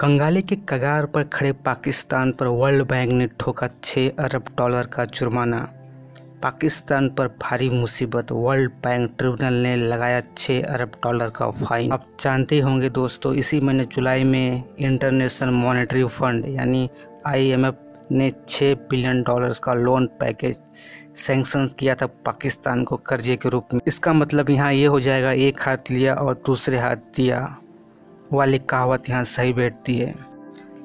कंगाली के कगार पर खड़े पाकिस्तान पर वर्ल्ड बैंक ने ठोका 6 अरब डॉलर का जुर्माना। पाकिस्तान पर भारी मुसीबत, वर्ल्ड बैंक ट्रिब्यूनल ने लगाया 6 अरब डॉलर का फाइन। आप जानते होंगे दोस्तों, इसी महीने जुलाई में इंटरनेशनल मॉनेटरी फंड यानी आईएमएफ ने 6 बिलियन डॉलर्स का लोन पैकेज सैंक्शन किया था पाकिस्तान को कर्जे के रूप में। इसका मतलब यहाँ ये हो जाएगा, एक हाथ लिया और दूसरे हाथ दिया। वाली कहावत यहाँ सही बैठती है।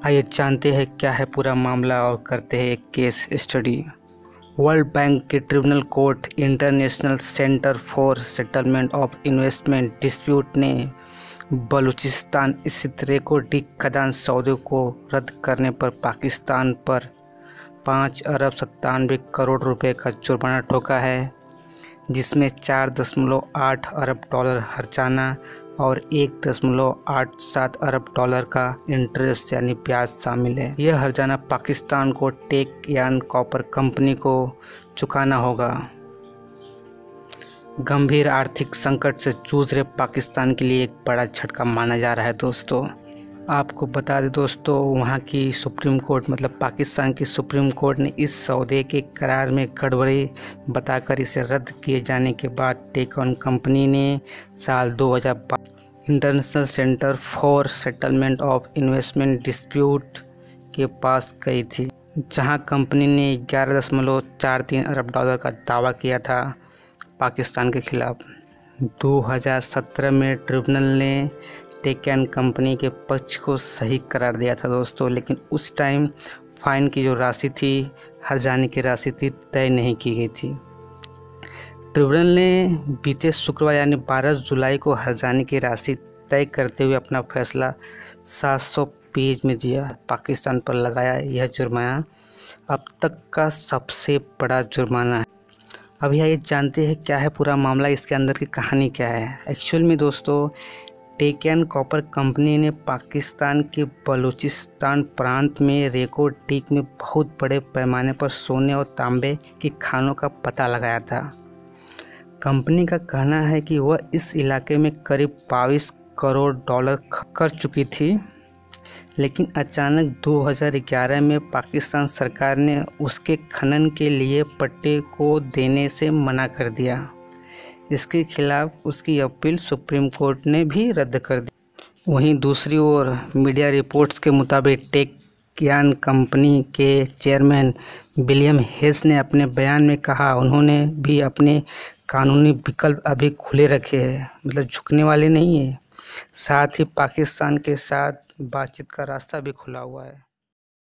आइए जानते हैं क्या है पूरा मामला और करते हैं एक केस स्टडी। वर्ल्ड बैंक के tribunal court, international centre for settlement of investment dispute ने बलूचिस्तान स्थित रेको डी खदान सौदे को रद्द करने पर पाकिस्तान पर पाँच अरब सत्तानवे करोड़ रुपए का जुर्माना ठोका है, जिसमें चार दशमलव आठ अरब डॉलर हर्जाना और एक दशमलव आठ सात अरब डॉलर का इंटरेस्ट यानी ब्याज शामिल है। यह हर्जाना पाकिस्तान को टेक यान कॉपर कंपनी को चुकाना होगा। गंभीर आर्थिक संकट से जूझ रहे पाकिस्तान के लिए एक बड़ा झटका माना जा रहा है दोस्तों। आपको बता दें दोस्तों, वहाँ की सुप्रीम कोर्ट मतलब पाकिस्तान की सुप्रीम कोर्ट ने इस सौदे के करार में गड़बड़ी बताकर इसे रद्द किए जाने के बाद टेकॉन कंपनी ने साल 2000 international centre for settlement of investment dispute के पास गई थी, जहाँ कंपनी ने ग्यारह दशमलव चार तीन अरब डॉलर का दावा किया था पाकिस्तान के खिलाफ। 2017 में ट्रिब्यूनल ने टेकन कंपनी के पक्ष को सही करार दिया था दोस्तों, लेकिन उस टाइम फाइन की जो राशि थी हर जाने की राशि थी, तय नहीं की गई थी। ट्रिब्यूनल ने बीते शुक्रवार यानी 12 जुलाई को हर जाने की राशि तय करते हुए अपना फैसला 700 पेज में दिया पाकिस्तान पर लगाया यह जुर्माना। अब तक का सबसे बड़ा जुर्माना है। अभी आइए जानते हैं क्या है पूरा मामला, इसके अंदर की कहानी क्या है। एक्चुअल में दोस्तों टेकन कॉपर कंपनी ने पाकिस्तान के बलूचिस्तान प्रांत में रेको टीक में बहुत बड़े पैमाने पर सोने और तांबे की खानों का पता लगाया था। कंपनी का कहना है कि वह इस इलाके में करीब बाईस करोड़ डॉलर कर चुकी थी, लेकिन अचानक 2011 में पाकिस्तान सरकार ने उसके खनन के लिए पट्टे को देने से मना कर दिया। इसके खिलाफ उसकी अपील सुप्रीम कोर्ट ने भी रद्द कर दी। वहीं दूसरी ओर मीडिया रिपोर्ट्स के मुताबिक टेक यान कंपनी के चेयरमैन विलियम हेस ने अपने बयान में कहा, उन्होंने भी अपने कानूनी विकल्प अभी खुले रखे हैं मतलब झुकने वाले नहीं है। साथ ही पाकिस्तान के साथ बातचीत का रास्ता भी खुला हुआ है।